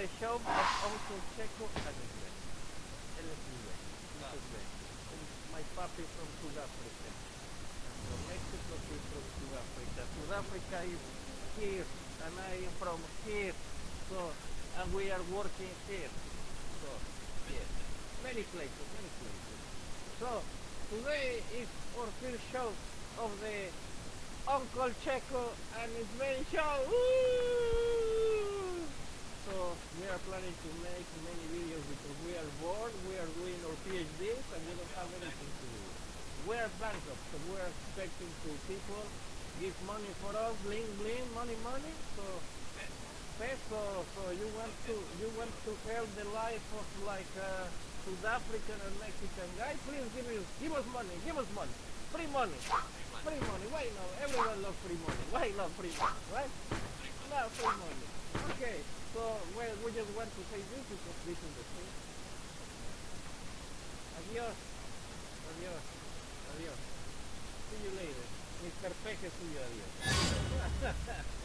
to the shop of Uncle Cheko and Sven. Él es Sven. Claro. This is. And my papi from South Africa. And from Mexico he's from South Africa. South Africa is here and I am from here. So and we are working here. So yes. Many places, many places. So today is our first show of the Uncle Cheko and his main show. Woo! So we are planning to make many videos because we are bored, we are doing our PhDs and we don't have anything to do. We are bankrupt, so we are expecting to people give money for us, bling bling, money money. So peso, so you want to you want to help the life of like uh, South African and Mexican guy, please give us give us money, give us money. Free money. Free money. Why no? Everyone loves free money. Why love free money, right? No, free money. Okay, so well, we just want to say this because this is the thing. Adiós. Adiós. Adiós. See you later. Mr. Peje suyo, adiós.